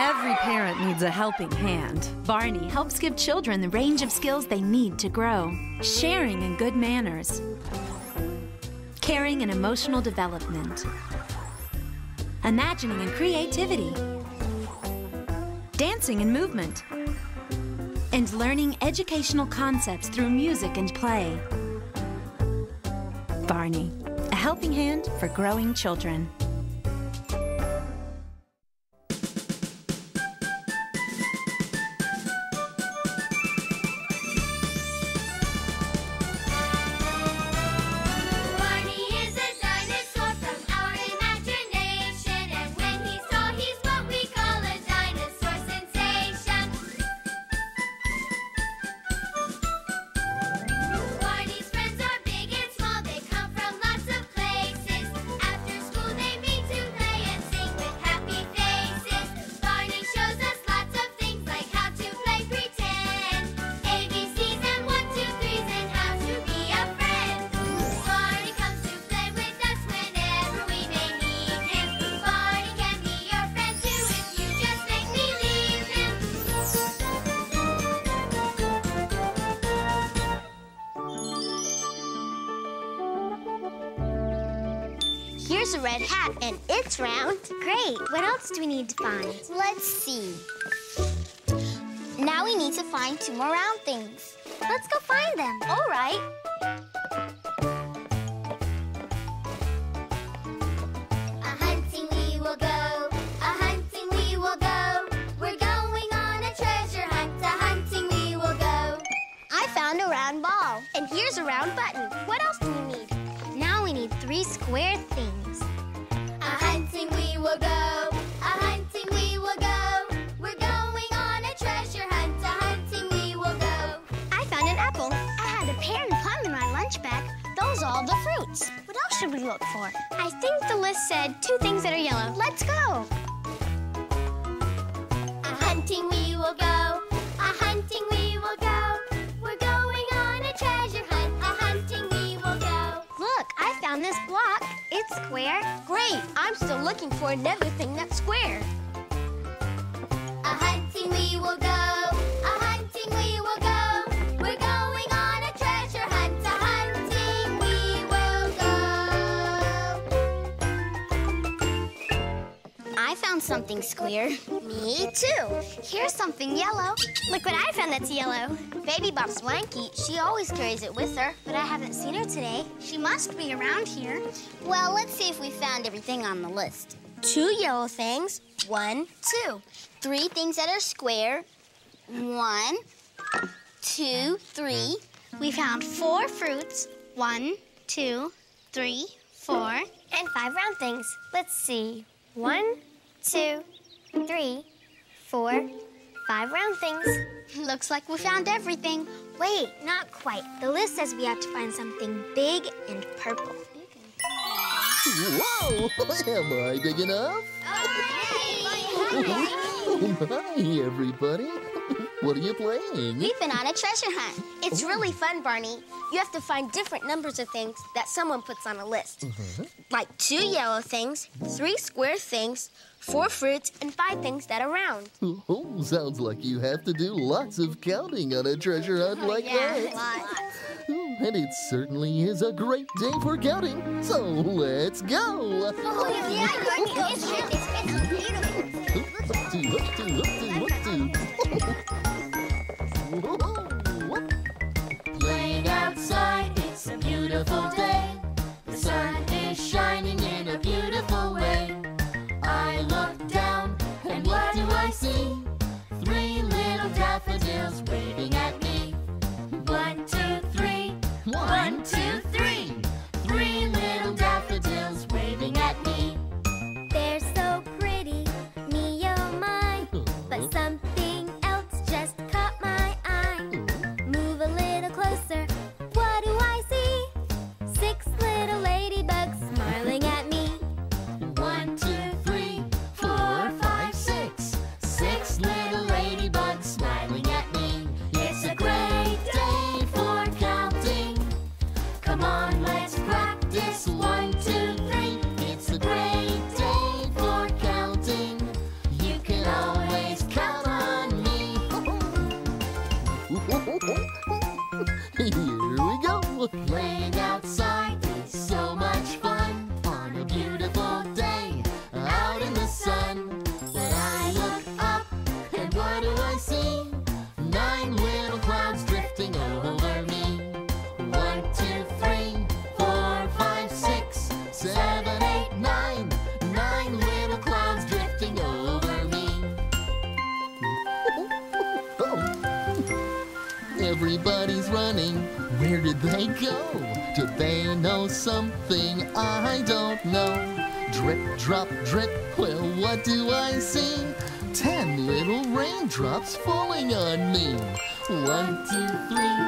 Every parent needs a helping hand. Barney helps give children the range of skills they need to grow. Sharing and good manners. Caring and emotional development. Imagining and creativity. Dancing and movement. And learning educational concepts through music and play. Barney, a helping hand for growing children. Need to find? Let's see. Now we need to find two more round things. Let's go find them. All right. A hunting we will go, a hunting we will go. We're going on a treasure hunt, a hunting we will go. I found a round ball. And here's a round button. What else do we need? Now we need three square things. A hunting we will go, What else should we look for? I think the list said two things that are yellow. Let's go. A hunting we will go, a hunting we will go. We're going on a treasure hunt, a hunting we will go. Look, I found this block. It's square. Great. I'm still looking for another thing that's square. A hunting we will go, something square. Me too. Here's something yellow. Look what I found that's yellow. Baby Bop Swanky, she always carries it with her, but I haven't seen her today. She must be around here. Well, let's see if we found everything on the list. Two yellow things. One, two. Three things that are square. One, two, three. We found four fruits. One, two, three, four. And five round things. Let's see. One, two, three, four, five round things. Looks like we found everything. Wait, not quite. The list says we have to find something big and purple. Whoa! Am I big enough? Oh, Hi, everybody. What are you playing? We've been on a treasure hunt. It's oh. really fun, Barney. You have to find different numbers of things that someone puts on a list. Uh-huh. Like two yellow things, three square things, four fruits, and five things that are round. Oh, sounds like you have to do lots of counting on a treasure hunt like that. lots. Hmm, And it certainly is a great day for counting. So let's go. Oh, yeah, it's, it's beautiful. Drop, drip. Well, what do I see? Ten little raindrops falling on me. One, two, three,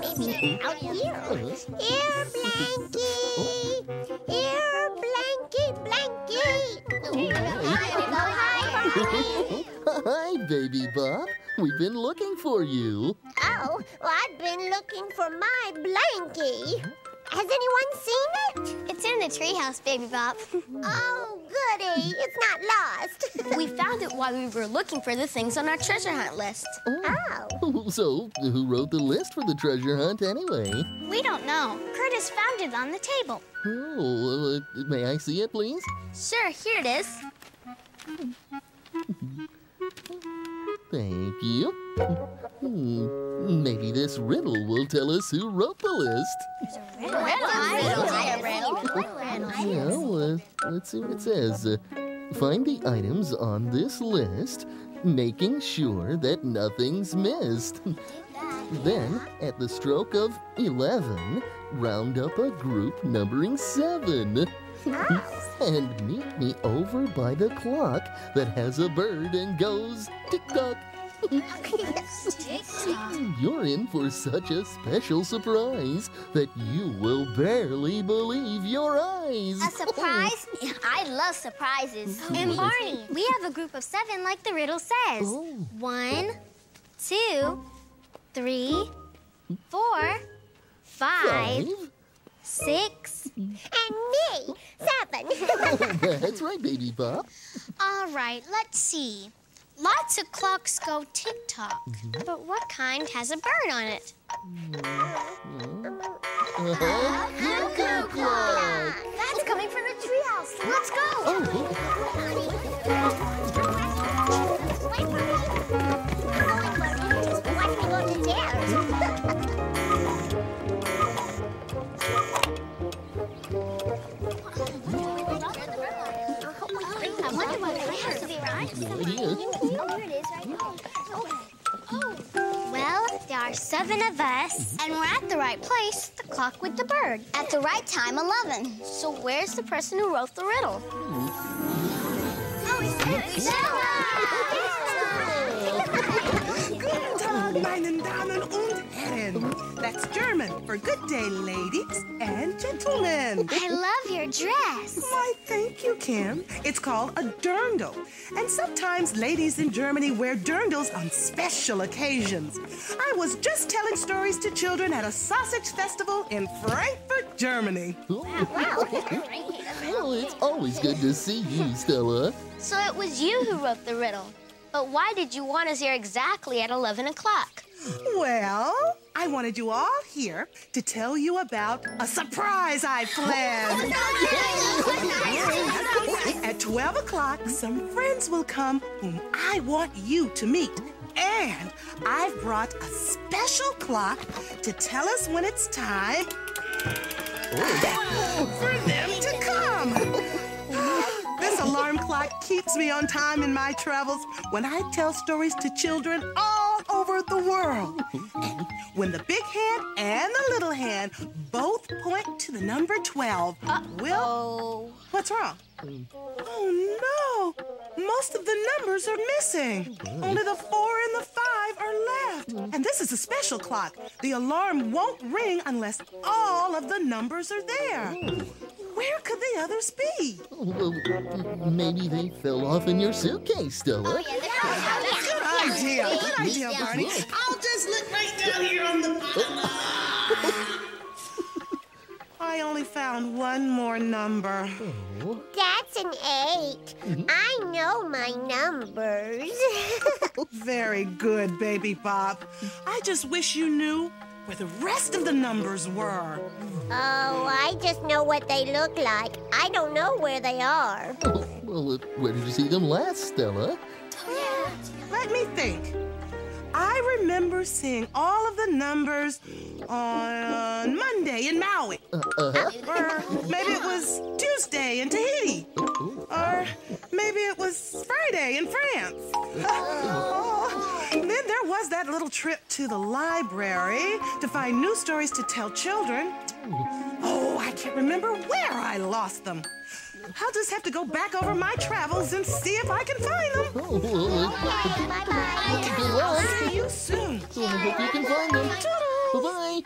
Maybe out here. Here, Blanky. Here, Blanky, Blanky. Hi, Hi, baby Bop. We've been looking for you. Oh, well, I've been looking for my blankie. Has anyone seen it? It's in the treehouse, Baby Bop. oh, goody. It's not lost. We found it while we were looking for the things on our treasure hunt list. oh. So, who wrote the list for the treasure hunt anyway? We don't know. Curtis found it on the table. Oh, uh, may I see it, please? Sure, here it is. Thank you. Hmm, maybe this riddle will tell us who wrote the list. Well, uh, let's see what it says. Uh, find the items on this list, making sure that nothing's missed. then, at the stroke of 11, round up a group numbering 7. And meet me over by the clock that has a bird and goes tick tock. You're in for such a special surprise that you will barely believe your eyes. A surprise? I love surprises. And Barney, we have a group of seven like the riddle says. Oh. One, two, three, four, five, Five? Six, and me, seven. That's right, baby Bop. All right, let's see. Lots of clocks go tick tock, but what kind has a bird on it? Uh-huh. Cuckoo clock. That's coming from the treehouse. Let's go. Oh, no are seven of us, and we're at the right place, the clock with the bird. At the right time, 11. So where's the person who wrote the riddle? Guten Tag, meine Damen und Herren. That's German for good day, ladies and gentlemen. I love your dress. Why, thank you, Kim. It's called a dirndl. And sometimes ladies in Germany wear dirndls on special occasions. I was just telling stories to children at a sausage festival in Frankfurt, Germany. Wow! Well, it's always good to see you, Stella. So it was you who wrote the riddle. But why did you want us here exactly at 11 o'clock? Well, I wanted you all here to tell you about a surprise I planned. At 12 o'clock, some friends will come whom I want you to meet. And I've brought a special clock to tell us when it's time for them to come. This alarm clock keeps me on time in my travels when I tell stories to children all over the world. When the big hand and the little hand both point to the number 12, will. Oh. What's wrong? Oh no! Most of the numbers are missing. Only the four and the five are left. And this is a special clock. The alarm won't ring unless all of the numbers are there. Where could the others be? Well, maybe they fell off in your suitcase, Stella. Oh, good idea. Good idea, Barney. I'll just look right down here on the bottom. I I only found one more number. Oh. That's an eight. Mm-hmm. I know my numbers. Very good, Baby Bop. I just wish you knew where the rest of the numbers were. oh, I just know what they look like. I don't know where they are. Well, uh, where did you see them last, Stella? Let me think. I remember seeing all of the numbers on Monday in Maui. Uh-huh. Or maybe it was Tuesday in Tahiti. Or maybe it was Friday in France. Oh, then there was that little trip to the library to find new stories to tell children. Oh, I can't remember where I lost them. I'll just have to go back over my travels and see if I can find them. Well, uh, Bye-bye. good luck. See you soon. I hope you can find them. Bye-bye.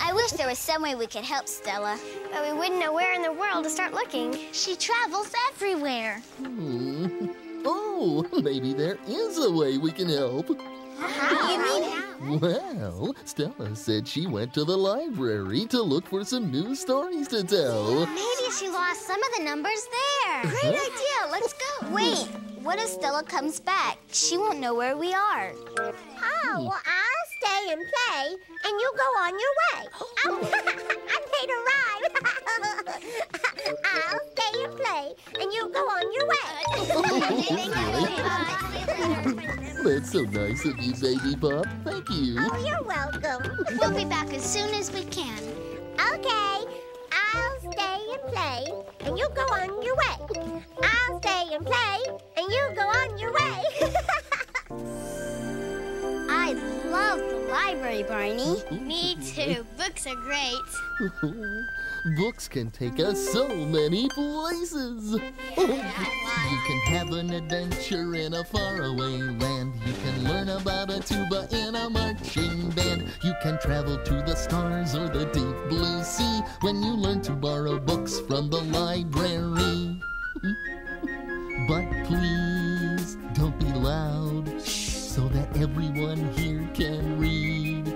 I wish there was some way we could help Stella, but we wouldn't know where in the world to start looking. She travels everywhere. Hmm. Oh, maybe there is a way we can help. How? You mean how? Well, Stella said she went to the library to look for some new stories to tell. Maybe she lost some of the numbers there. Great uh-huh. idea. Let's go. Wait, what if Stella comes back? She won't know where we are. Oh, well, I'll stay and play, and you go on your way. Oh, I made a rhyme. I'll stay and play, and you go on your way. That's so nice of you, Baby Bop. Thank you. oh, you're welcome. We'll be back as soon as we can. Okay, I'll stay and play, and you go on your way. I'll stay and play, and you go on your way. I love the library, Barney. Me too. Books are great. Books can take us so many places. you can have an adventure in a faraway land. You can learn about a tuba in a marching band. You can travel to the stars or the deep blue sea when you learn to borrow books from the library. but please everyone here can read.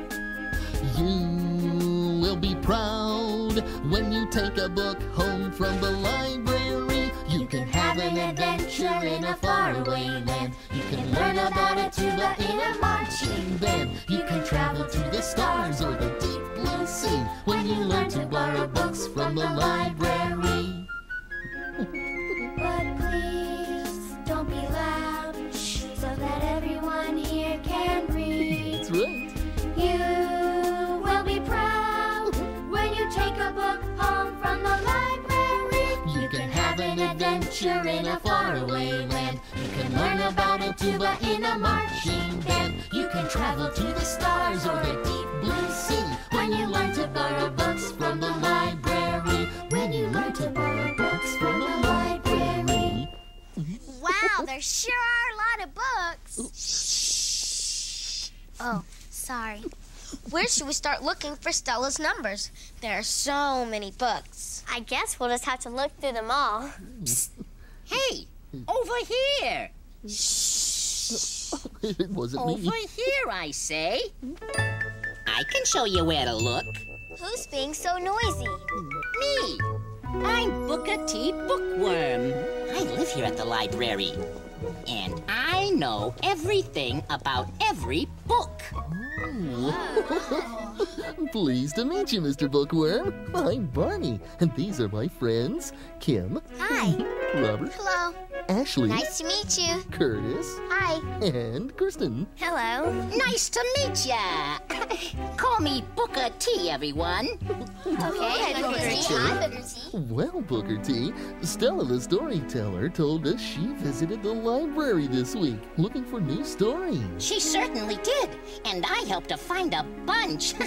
You will be proud when you take a book home from the library. You can have an adventure in a faraway land. You can learn about a tuba in a marching band. You can travel to the stars or the deep blue sea when you learn to borrow books from the library. Have an adventure in a faraway land. You can learn about a tuba in a marching band. You can travel to the stars or the deep blue sea when you learn to borrow books from the library. When you learn to borrow books from the library. Wow, there sure are a lot of books. Shh. Oh, sorry. Where should we start looking for Stella's numbers? There are so many books. I guess we'll just have to look through them all. Hey, over here. Shh. it wasn't Over me. here, I say. I can show you where to look. Who's being so noisy? Me. I'm Booker T. Bookworm. I live here at the library. And I know everything about every book. Pleased to meet you, Mr. Bookworm. I'm Barney, and these are my friends Kim, Hi. Robert, Hello. Ashley, Nice to meet you. Curtis, Hi. and Kristen. Hello. Nice to meet ya. Call me Booker T, everyone. Okay, Booker T. Hi, Booker T. Well, Booker T, Stella the storyteller told us she visited the library this week looking for new stories. She certainly did. And I helped her find a bunch.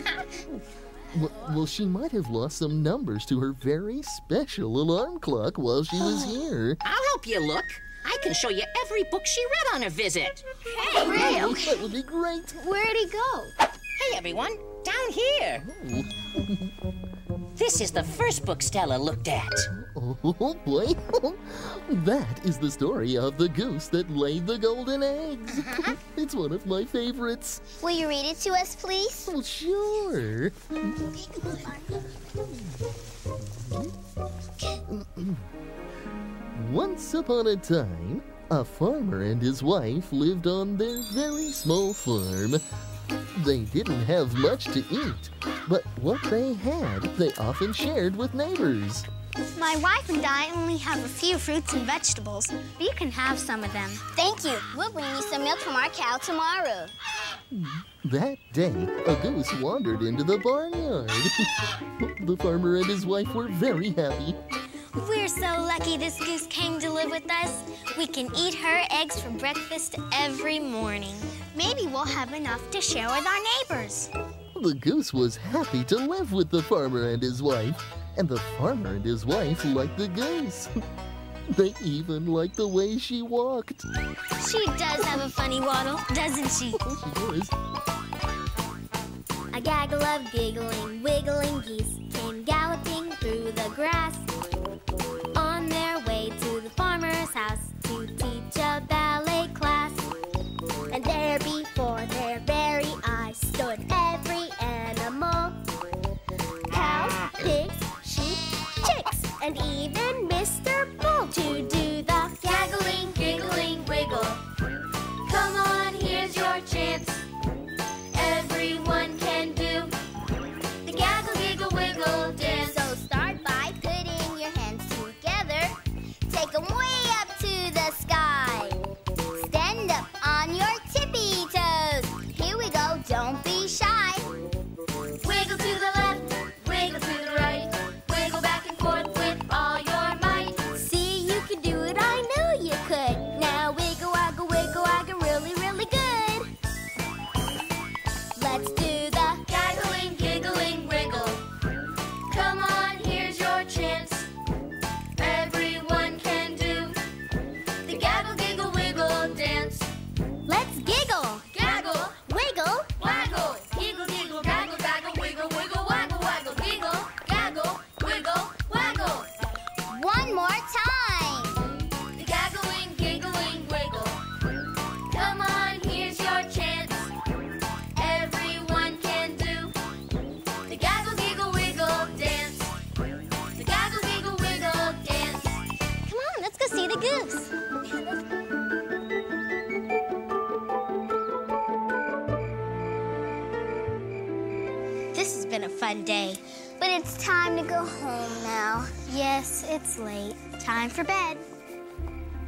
W- well, she might have lost some numbers to her very special alarm clock while she was here. I'll help you look. I can show you every book she read on her visit. Hey, Hey, that would be great. Where'd he go? Hey, everyone. Down here. Oh. This is the first book Stella looked at. Oh boy, that is the story of the goose that laid the golden eggs. Uh-huh. It's one of my favorites. Will you read it to us, please? Well, sure. Once upon a time, a farmer and his wife lived on their very small farm. They didn't have much to eat, but what they had, they often shared with neighbors. My wife and I only have a few fruits and vegetables, but you can have some of them. Thank you. We'll bring you some milk from our cow tomorrow. That day, a goose wandered into the barnyard. the farmer and his wife were very happy. We're so lucky this goose came to live with us. We can eat her eggs for breakfast every morning. Maybe we'll have enough to share with our neighbors. The goose was happy to live with the farmer and his wife, and the farmer and his wife liked the goose. They even liked the way she walked. She does have a funny waddle, doesn't she? She was. A gaggle of giggling, wiggling geese came galloping through the grass on their way to the farmer's house there before their very eyes stood every animal cows, pigs, sheep, chicks, and even Mr. Bull to do day. But it's time to go home now. Yes, it's late. Time for bed.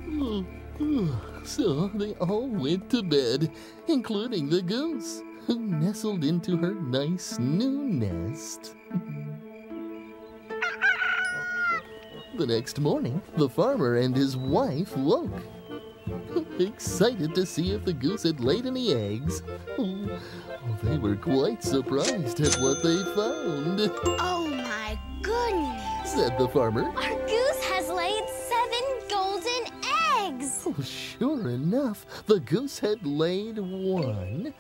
Hmm. Hmm. So they all went to bed, including the goose, who nestled into her nice new nest. The next morning, the farmer and his wife woke, excited to see if the goose had laid any eggs. Oh, they were quite surprised at what they found, Oh my goodness! said the farmer. Our goose has laid seven golden eggs! Oh, sure enough, the goose had laid one,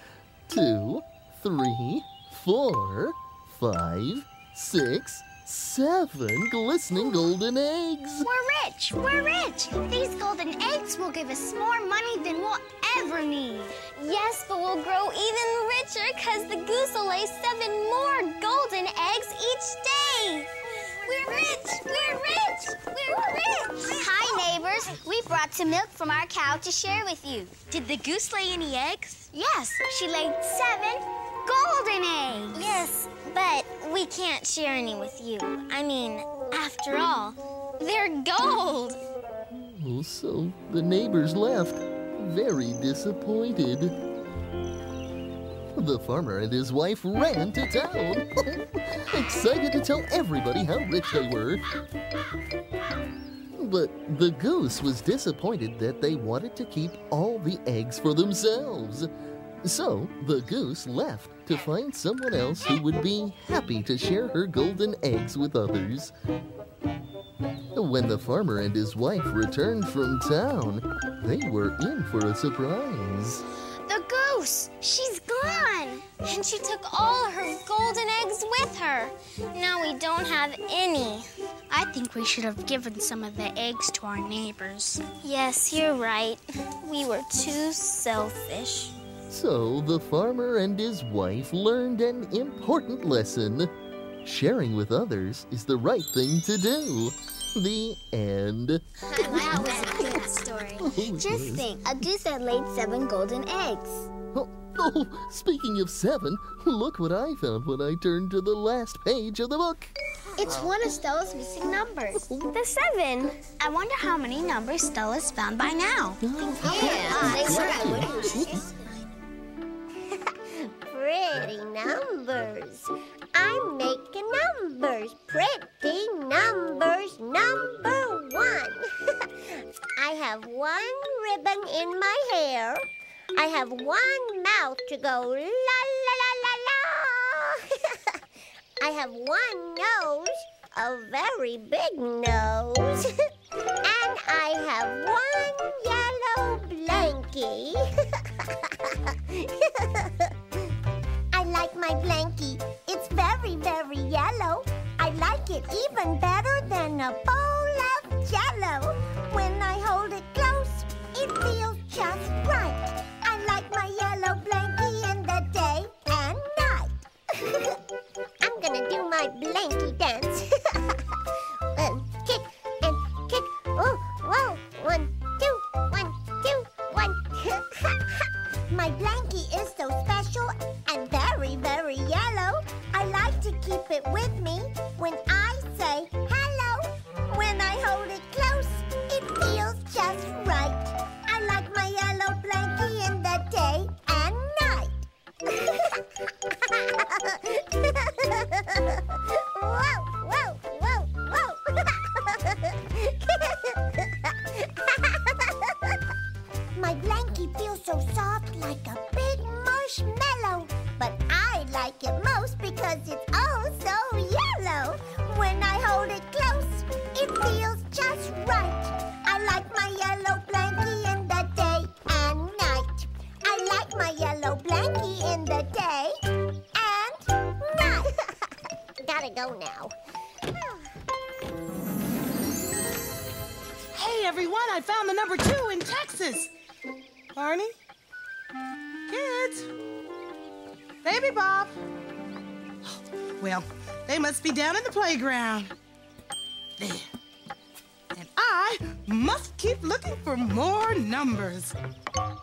two, three, four, five, six, seven glistening golden eggs. We're rich! We're rich! These golden eggs will give us more money than we'll ever need. Yes, but we'll grow even richer because the goose will lay seven more golden eggs each day. We're rich! We're rich! We're rich! Hi, neighbors. We brought some milk from our cow to share with you. Did the goose lay any eggs? Yes, she laid seven golden eggs. Yes, but we can't share any with you. I mean, after all, they're gold. Oh, so the neighbors left, very disappointed. The farmer and his wife ran to town, excited to tell everybody how rich they were. But the goose was disappointed that they wanted to keep all the eggs for themselves. So the goose left to find someone else who would be happy to share her golden eggs with others. When the farmer and his wife returned from town, they were in for a surprise. The goose! She's gone! And she took all her golden eggs with her. Now we don't have any. I think we should have given some of the eggs to our neighbors. Yes, you're right. We were too selfish. So the farmer and his wife learned an important lesson. Sharing with others is the right thing to do. The end. That was a good story. Oh, Just think, a goose had laid seven golden eggs. Oh, oh, speaking of seven, look what I found when I turned to the last page of the book. It's one of Stella's missing numbers. Oh. The seven. I wonder how many numbers Stella's found by now. Oh, Pretty I'm making numbers. Pretty numbers. Number one. I have one ribbon in my hair. I have one mouth to go la la la la la. I have one nose, a very big nose. and I have one yellow blankie. Like my blankie. It's very, very yellow. I like it even better than a bowl of jello. When I hold it close, it feels just right. I like my yellow blankie in the day and night. I'm gonna do my blankie dance. Uh, kick and kick. Oh, whoa. One, Barney? Kids? Baby Bop? Well, they must be down in the playground. There. And I must keep looking for more numbers. Stella!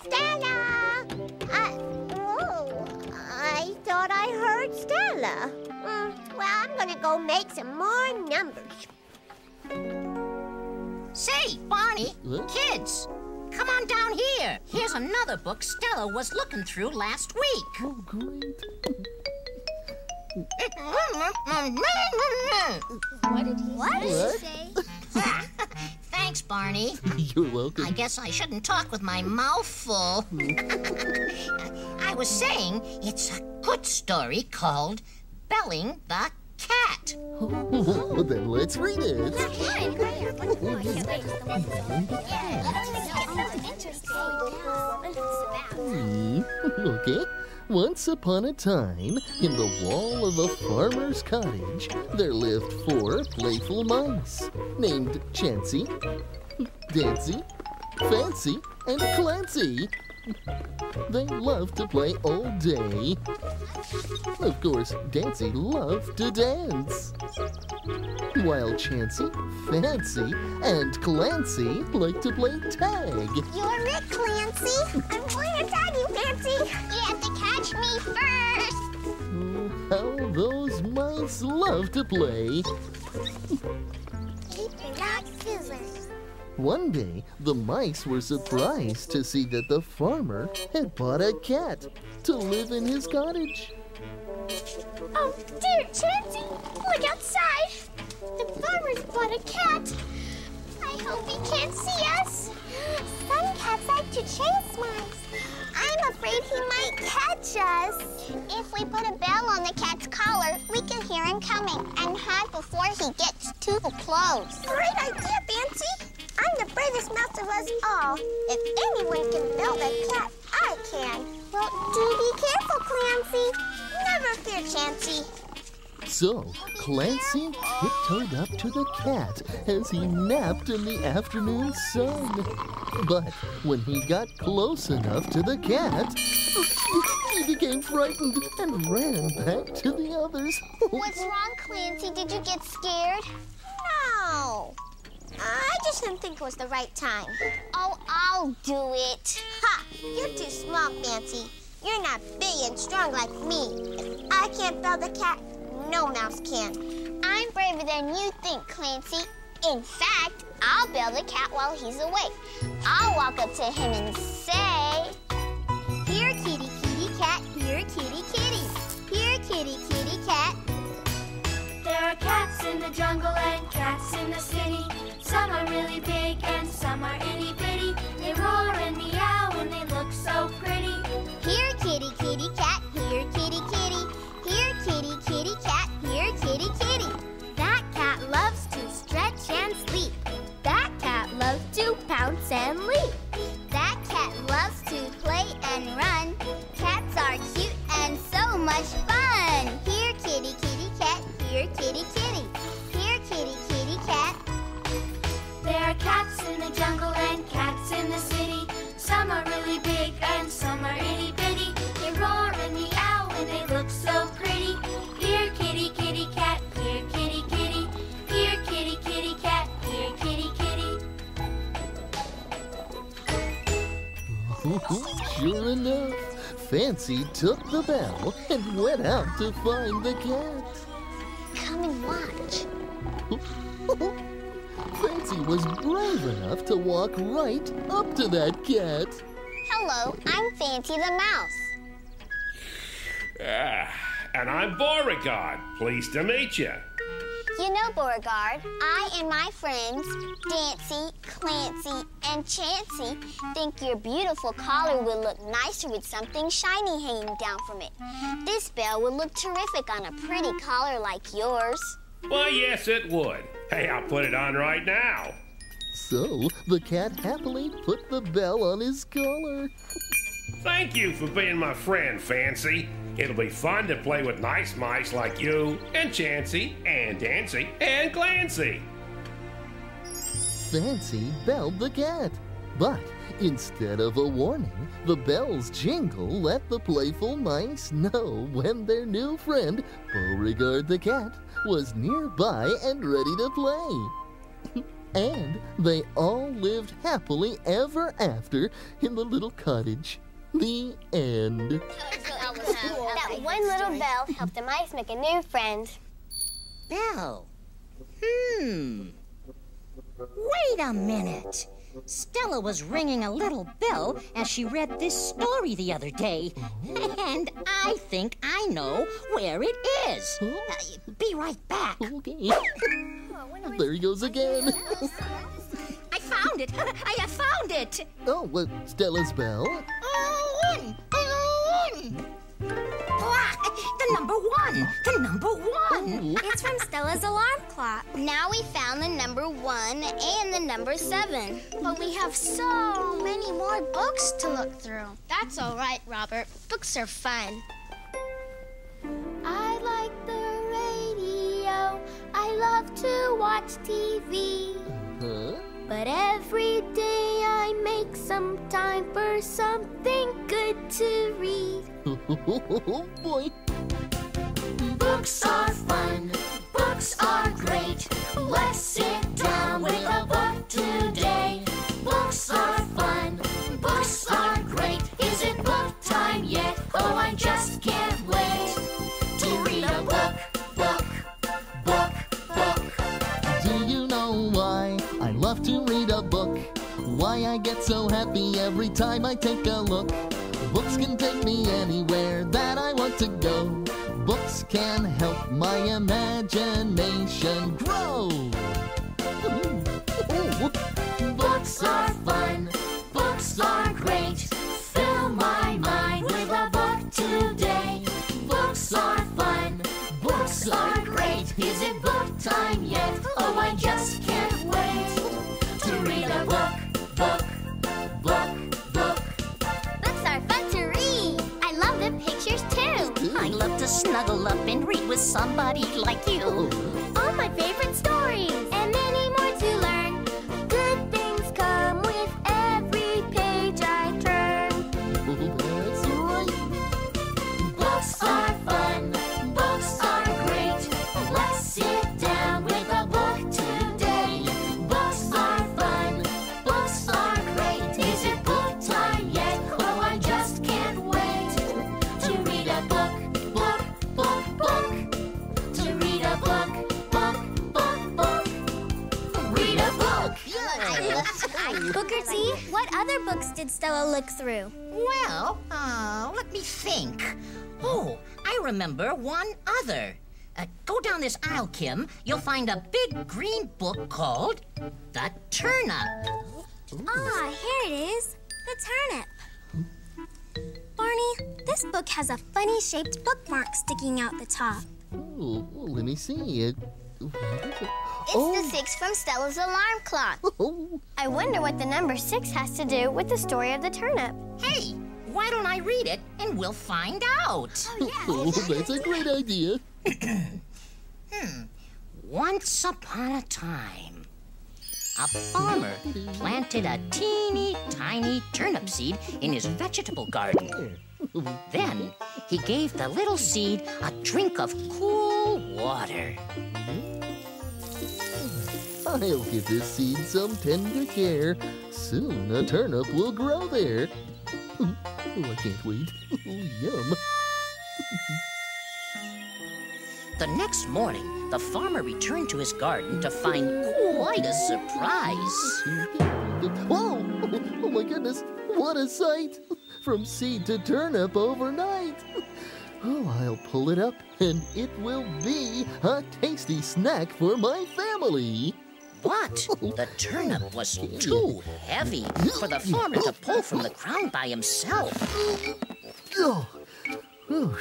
Stella! I, oh, I thought I heard Stella. Mm, well, I'm gonna go make some more numbers. Say, Barney, What? kids, come on down here. Here's another book Stella was looking through last week. Oh, great. What did he What? say? Thanks, Barney. You're welcome. I guess I shouldn't talk with my mouth full. I was saying it's a good story called Belling the Cat. Oh, then let's read it. Hmm, okay. Once upon a time, in the wall of a farmer's cottage, there lived four playful mice named Chancy, Dancy, Fancy, and Clancy. They love to play all day. Of course, Dancy loved to dance. While Chancy, Fancy, and Clancy liked to play tag. You're it, Clancy. I'm going to tag you, Fancy. You have to catch me first. How those mice love to play. Keep scissors. One day, the mice were surprised to see that the farmer had bought a cat to live in his cottage. Oh, dear Chancy, look outside. The farmer's bought a cat. I hope he can't see us. Some cats like to chase mice. I'm afraid he might catch us. If we put a bell on the cat's collar, we can hear him coming and hide before he gets too close. Great idea, Fancy. I'm the bravest mouse of us all. If anyone can build a cat, I can. Well, do be careful, Clancy. Never fear, Chancy. So, Clancy tiptoed up to the cat as he napped in the afternoon sun. But when he got close enough to the cat, he became frightened and ran back to the others. What's wrong, Clancy? Did you get scared? No. I just didn't think it was the right time. Oh, I'll do it. Ha! You're too small, Fancy. You're not big and strong like me. If I can't bell the cat, no mouse can. I'm braver than you think, Clancy. In fact, I'll bail the cat while he's awake. I'll walk up to him and say, Here, kitty, kitty cat. Here, kitty, kitty. Here, kitty, kitty cat. There are cats in the jungle and cats in the city. Some are really big and some are itty bitty. They roar and meow and they look so pretty. Here, kitty, kitty cat. Here, kitty, kitty. Here, kitty, kitty cat. Here, kitty, kitty. That cat loves to stretch and sleep. That cat loves to pounce and leap. That cat loves to play and run. Cats are cute and so much fun. Here, kitty, kitty cat. Here, kitty, kitty. Jungle and cats in the city. Some are really big and some are itty bitty. They roar and meow and they look so pretty. Here, kitty, kitty cat. Here, kitty, kitty. Here, kitty, kitty cat. Here, kitty, kitty. sure enough, Fancy took the bell and went out to find the cat. Come and watch. Fancy was brave enough to walk right up to that cat. Hello, I'm Fancy the Mouse. Ah, and I'm Beauregard. Pleased to meet you. You know, Beauregard, I and my friends, Dancy, Clancy, and Chancy, think your beautiful collar would look nicer with something shiny hanging down from it. This bell would look terrific on a pretty collar like yours. Why, yes, it would. Hey, I'll put it on right now. So the cat happily put the bell on his collar. Thank you for being my friend, Fancy. It'll be fun to play with nice mice like you, and Chancy, and Dancy, and Clancy. Fancy belled the cat. But instead of a warning, the bell's jingle let the playful mice know when their new friend, Beauregard the cat, was nearby and ready to play. and they all lived happily ever after in the little cottage. The end. That one little bell helped the mice make a new friend. Bell. Hmm. Wait a minute. Stella was ringing a little bell as she read this story the other day. And I think I know where it is. Uh, be right back. Okay. There he goes again. I found it. I have found it. Oh, well, Stella's bell. Oh, the number one. The number one. It's from Stella's alarm clock. Now we found the number one and the number seven. But we have so many more books to look through. That's all right, Robert. Books are fun. I like the radio. I love to watch TV. Huh? But every day I make some time for something good to read. Boy. Books are fun. Books are great. Let's sit down with a book today. Books are fun. Books are great. Is it book time yet? Oh, I just can't wait to read a book, book, book, book. Do you know why I love to read a book? Why I get so happy every time I take a look? Books can take me anywhere that I want to go. Books can help my imagination grow. Books are fun. Books are great. Fill my mind with a book today. Books are fun. Books are great. Is it book time yet? Oh, I just can't snuggle up and read with somebody like you. All my favorite stories look through? Well, uh, let me think. Oh, I remember one other. Uh, go down this aisle, Kim. You'll find a big green book called The Turnip. Ah, here it is. The turnip. Barney, this book has a funny shaped bookmark sticking out the top. Oh, let me see it. It's Oh. the six from Stella's alarm clock. Oh, I wonder what the number six has to do with the story of the turnip. Hey, why don't I read it and we'll find out? oh, yeah. oh that's a great idea. hmm. Once upon a time, a farmer planted a teeny tiny turnip seed in his vegetable garden. Then he gave the little seed a drink of cool water. Hmm? I'll give this seed some tender care. Soon a turnip will grow there. Hmm? Oh, I can't wait. Oh, yum. The next morning, the farmer returned to his garden to find quite a surprise. Whoa! Oh, oh my goodness! What a sight! From seed to turnip overnight. Oh, I'll pull it up, and it will be a tasty snack for my family. But the turnip was too heavy for the farmer to pull from the ground by himself. Oh, oh.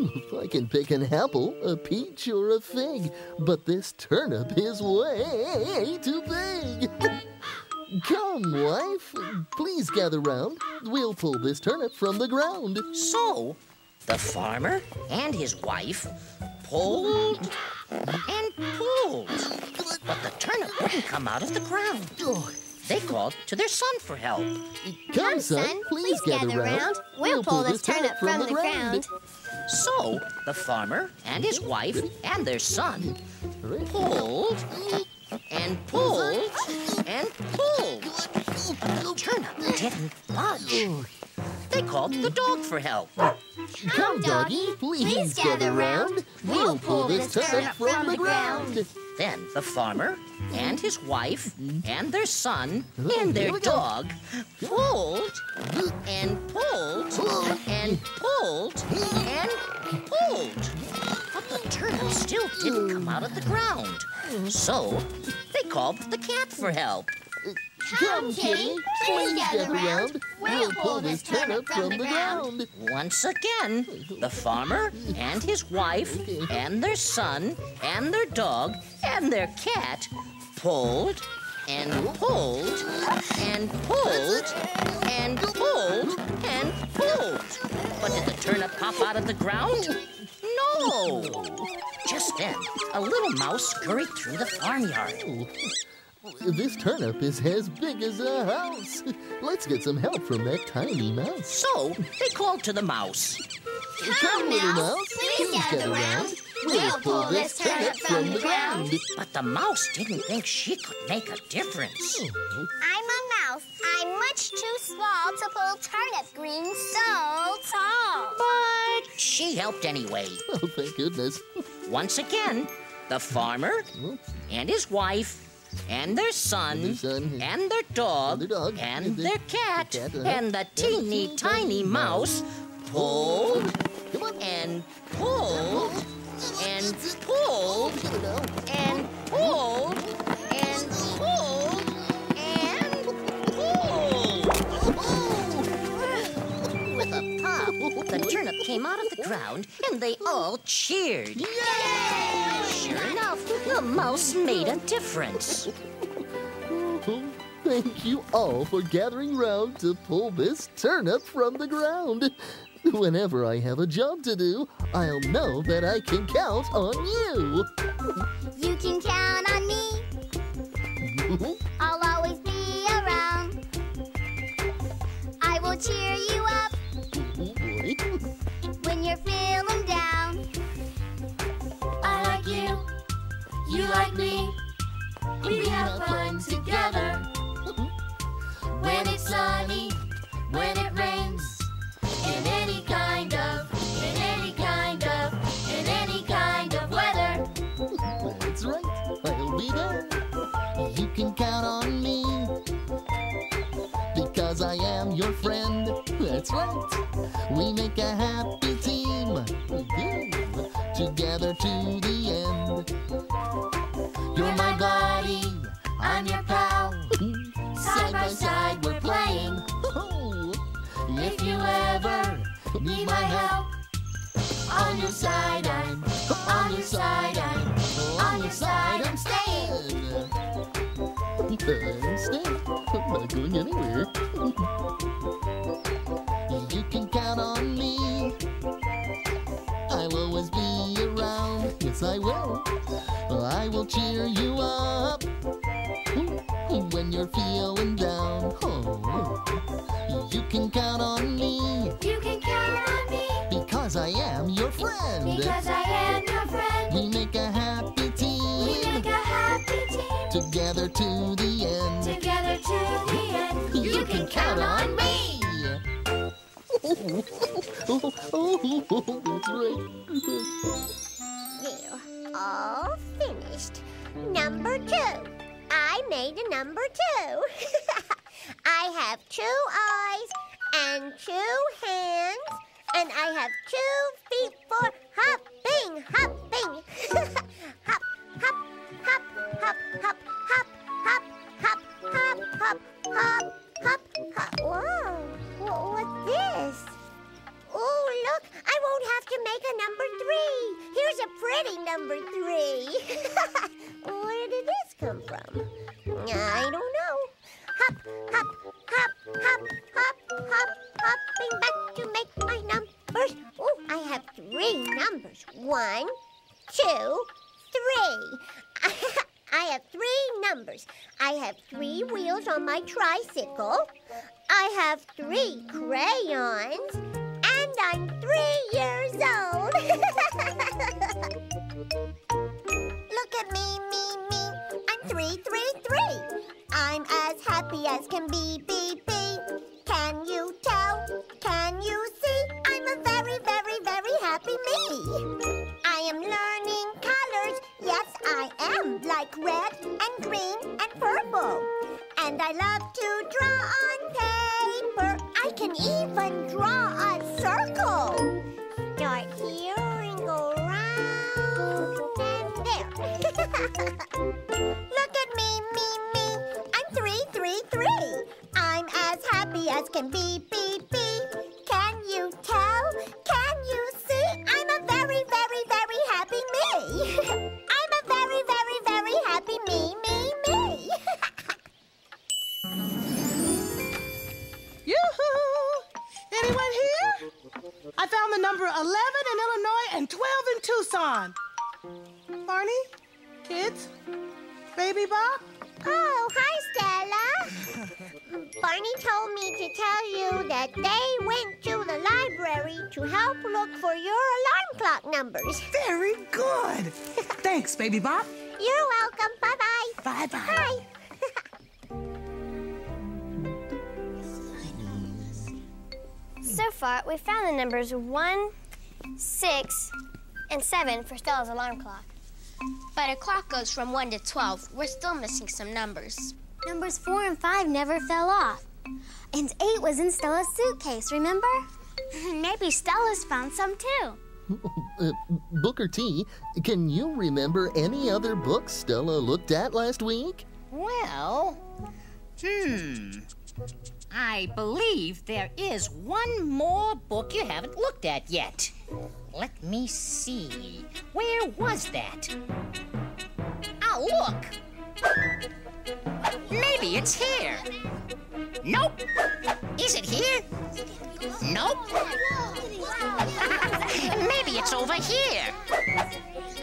If I can pick an apple, a peach, or a fig, but this turnip is way too big. Come, wife, please gather round. We'll pull this turnip from the ground. So, the farmer and his wife pulled and pulled. But the turnip wouldn't come out of the ground. They called to their son for help. Come, son, please gather round. We'll pull this turnip from the ground. So, the farmer and his wife and their son pulled and pulled and pulled. But the turnip didn't budge. They called the dog for help. Come, doggy, please gather round. We'll pull this turnip from the ground. Then the farmer and his wife and their son and their here we go. dog pulled and pulled and pulled and pulled. But the turnip still didn't come out of the ground. So they called the cat for help. Come, kitty, please gather round. We'll pull this turnip from the ground. Once again, the farmer and his wife and their son and their dog and their cat pulled and pulled and pulled and pulled and pulled. But did the turnip pop out of the ground? No! Just then, a little mouse scurried through the farmyard. This turnip is as big as a house. Let's get some help from that tiny mouse. So they called to the mouse. Come, little mouse, please gather round. We'll pull this turnip from the ground. But the mouse didn't think she could make a difference. Oh, I'm a mouse. I'm much too small to pull turnip greens so tall. But she helped anyway. Oh, thank goodness. Once again, the farmer and his wife and their son, Their son. and their dog, And their dog. and And the- their cat, cat, uh-huh. and the teeny tiny mouse pulled and pulled and pulled Get it out. and pulled the turnip came out of the ground and they all cheered. Sure enough, the mouse made a difference. Thank you all for gathering round to pull this turnip from the ground. Whenever I have a job to do, I'll know that I can count on you. You can count on me. like me. We have fun together. When it's sunny, when it rains, in any kind of, in any kind of, in any kind of weather. That's right, I'll be there. You can count on me because I am your friend. That's right, we make a happy team. Together to the end. I'm your pal. Side by side, we're playing. If you ever need my help, on your side I'm, on your side I'm, on your side I'm staying. I'm staying. I'm not going anywhere. You can count on me. I'll always be around. Yes, I will. I will cheer you up you're feeling down. Oh, you can count on me You can count on me because I am your friend. because I am your friend. We make a happy team. We make a happy team Together to the end. together to the end. You, can count on me. oh, oh, oh, that's right. There, all finished. Number two. I made a number two. I have two eyes and two hands, and I have two feet for hopping, hopping. hop, hop, hop, hop, hop, hop, hop, hop, hop, hop, hop, hop, hop. Whoa, Wha- what's this? Oh, look, I won't have to make a number three. Here's a pretty number three. Where did this come from? I don't know. Hop, hop, hop, hop, hop, hop, hopping back to make my numbers. Oh, I have three numbers. One, two, three. I have three numbers. I have three wheels on my tricycle. I have three crayons. I'm three years old. Look at me, me, me. I'm three, three, three. I'm as happy as can be, be, be. Can you tell? Can you see? I'm a very, very, very happy me. I am learning colors. Yes, I am. Like red and green and purple. And I love to draw on paper. Can even draw a circle. Start here and go round and there. numbers 1, 6, and 7 for Stella's alarm clock. But a clock goes from 1 to 12. We're still missing some numbers. Numbers four and five never fell off. And eight was in Stella's suitcase, remember? Maybe Stella's found some too. Uh, Booker T, can you remember any other books Stella looked at last week? Well, hmm. I believe there is one more book you haven't looked at yet. Let me see. Where was that? Ah, look! Maybe it's here. Nope. Is it here? Nope. Maybe it's over here.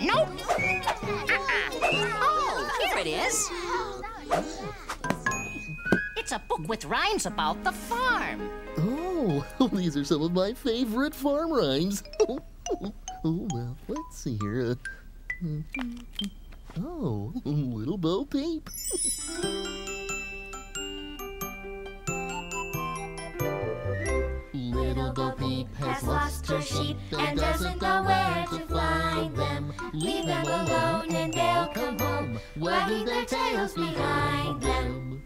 Nope. Uh-uh. Oh, here it is. A book with rhymes about the farm. Oh, these are some of my favorite farm rhymes. Oh, oh, oh, well, let's see here. Uh, mm, mm, mm. Oh, little Bo Peep. Little Bo Peep has lost her sheep and doesn't know where to find them. Leave them alone and they'll come home, wagging their tails behind them.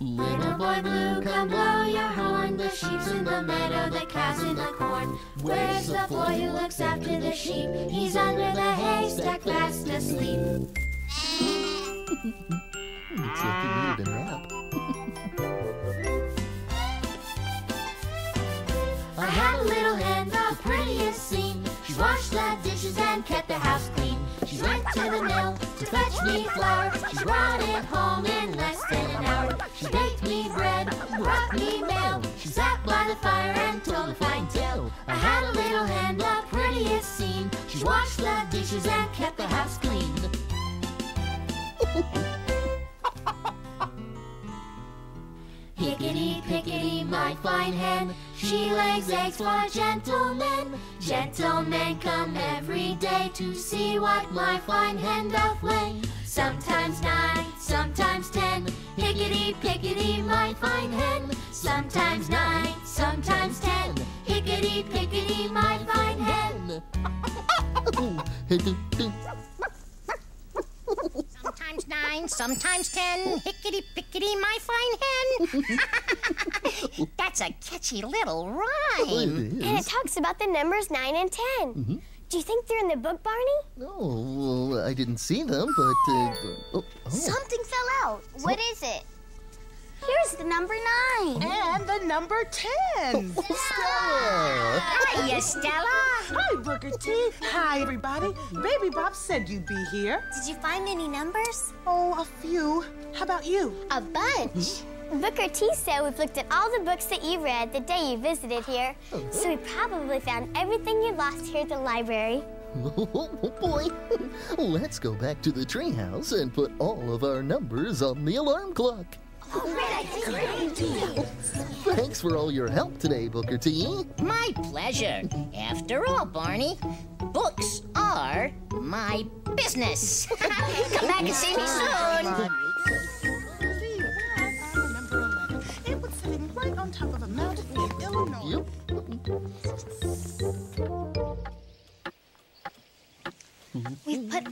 Little boy blue, come blow your horn. The sheep's in the meadow, the calf's in the corn. Where's the boy who looks after the sheep? He's under the haystack, fast asleep. Looks like you needed a nap. I had a little hen, the prettiest scene. She washed the dishes and kept the house clean. She went to the mill to fetch me flour. She brought it home in less than an hour. She baked me bread, brought me mail. She sat by the fire and told a fine tale. I had a little hen, the prettiest scene. She washed the dishes and kept the house clean. Hickety pickety, my fine hen. She lays eggs for gentlemen. Gentlemen come every day to see what my fine hen doth lay. Sometimes nine, sometimes ten. Hickety pickety, my fine hen. Sometimes nine, sometimes ten. Hickety pickety, my fine hen. nine, sometimes ten. Hickety pickety, my fine hen. That's a catchy little rhyme. And it talks about the numbers 9 and 10. Do you think they're in the book, Barney? Oh, well, I didn't see them, but. Uh, oh, oh. Something fell out. What is it? Here's the number 9. And the number 10. Stella! Hiya, Stella. Hi, Booker T. Hi, everybody. Baby Bop said you'd be here. Did you find any numbers? Oh, a few. How about you? A bunch. Booker T said we've looked at all the books that you read the day you visited here. So we probably found everything you lost here at the library. Oh, boy. Let's go back to the treehouse and put all of our numbers on the alarm clock. Thanks for all your help today, Booker T. My pleasure. After all, Barney, books are my business. Come back and see me soon. It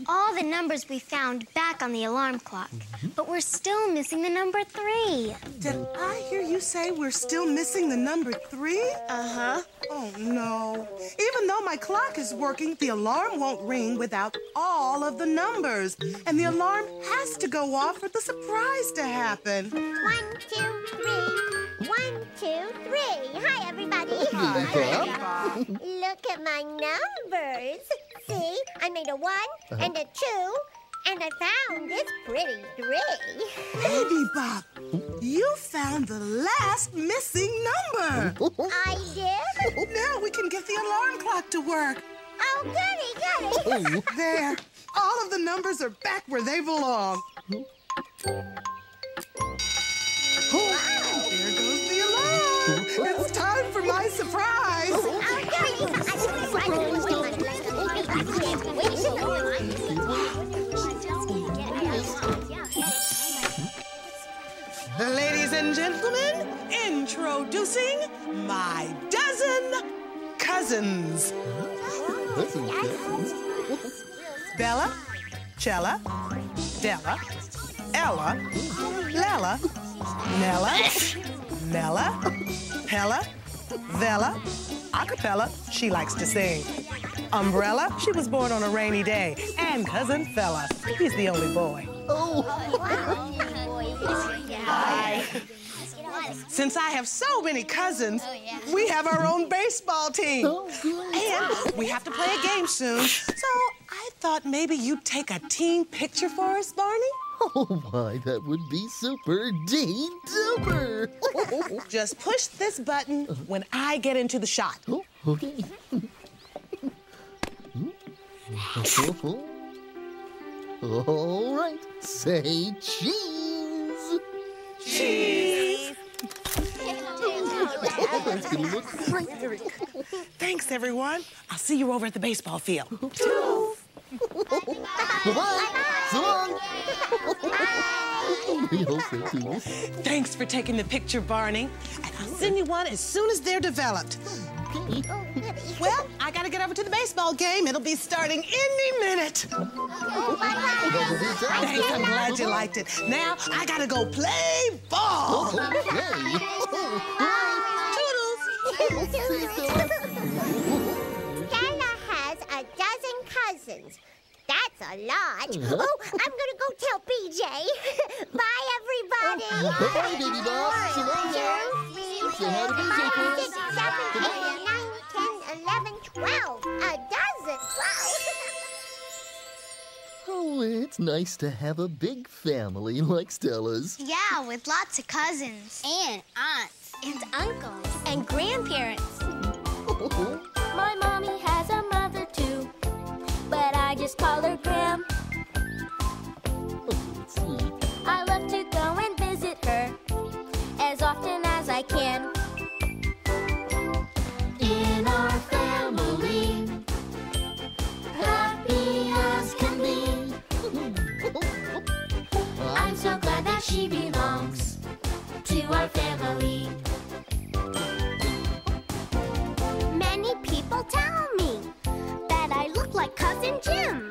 all the numbers we found back on the alarm clock, but we're still missing the number 3. Did I hear you say we're still missing the number three? Uh huh. Oh, no. Even though my clock is working, the alarm won't ring without all of the numbers. And the alarm has to go off for the surprise to happen. One, two, three. One, two, three. Hi, everybody. Hi. Look at my numbers. See, I made a one uh-huh. and a two, and I found this pretty three. Baby Bop, you found the last missing number. I did? Now we can get the alarm clock to work. Oh, goody, goody. Oh. There. All of the numbers are back where they belong. Oh, there goes the alarm. It's time for my surprise. Oh, Ladies and gentlemen, introducing my dozen cousins. Bella, Chella, Della, Ella, Lella, Nella, Mella, Pella, Vella, acapella, she likes to sing. Umbrella, she was born on a rainy day. And cousin Fella, he's the only boy. Hi. Since I have so many cousins, oh, we have our own baseball team. Oh, and we have to play a game soon. So I thought maybe you'd take a team picture for us, Barney. Oh, why, that would be super D duper. Just push this button when I get into the shot. Oh, okay. All right, say cheese. Cheese. Oh, that's gonna look great. Thanks, everyone. I'll see you over at the baseball field. Bye-bye. So long. We hope so too. Thanks for taking the picture, Barney. And I'll send you one as soon as they're developed. Well, I gotta get over to the baseball game. It'll be starting any minute. Thanks, I'm glad you liked it. Now I gotta go play ball. Stella has a dozen cousins. That's a lot. Oh, I'm gonna go tell BJ. Bye, everybody. Oh, Bye-bye, baby doll. So long now. Say hi to BJ for us. Six, seven, eight, nine, ten, eleven, twelve. A dozen. Wow. Oh, it's nice to have a big family like Stella's. Yeah, with lots of cousins. And aunts. And uncles. And grandparents. My I can. In our family, happy as can be. I'm so glad that she belongs to our family. Many people tell me that I look like Cousin Jim.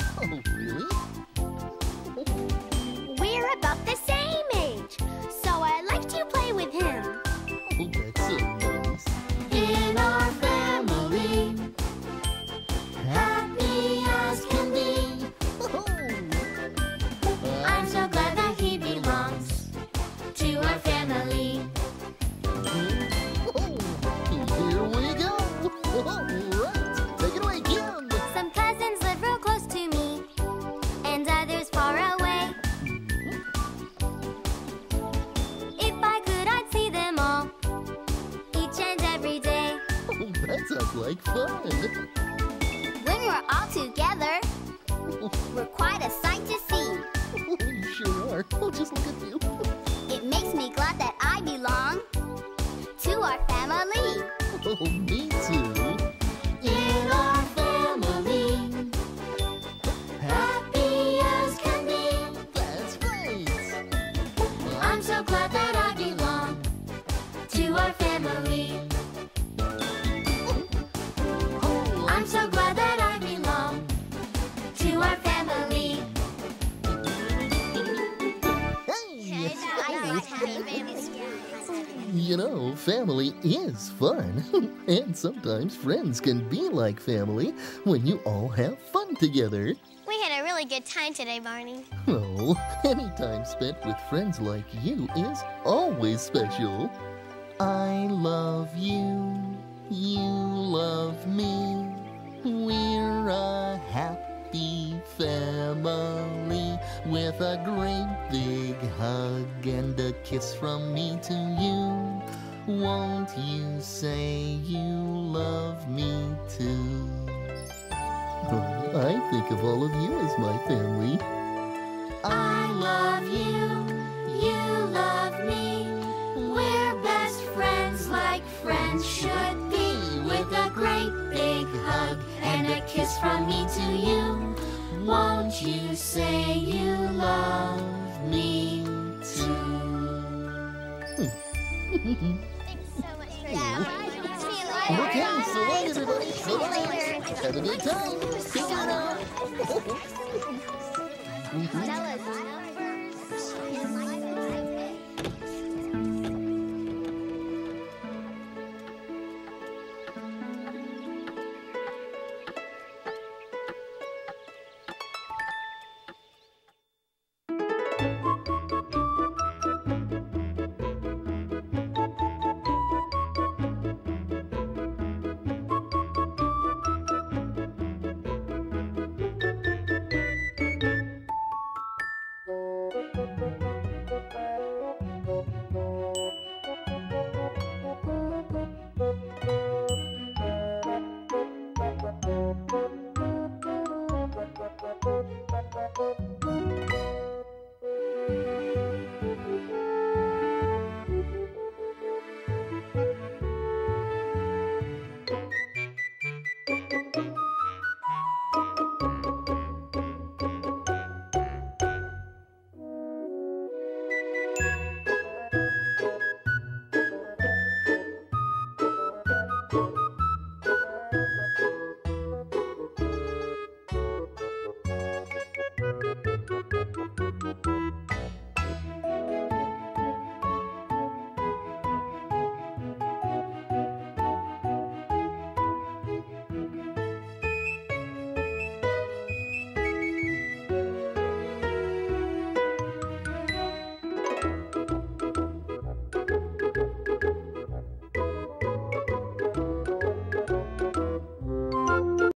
Like fun. When we're all together, we're quite a sight to see. You sure are. Oh, just look at you. It makes me glad that I belong to our family. Oh, me too. Family is fun. and sometimes friends can be like family when you all have fun together. We had a really good time today, Barney. Oh, any time spent with friends like you is always special. I love you. You love me. We're a happy family with a great big hug and a kiss from me to you. Won't you say you love me too? I think of all of you as my family. I love you, you love me. We're best friends like friends should be. With a great big hug and a kiss from me to you. Won't you say you love me too? Okay, so long, everybody. So long. Have a good time. See you now.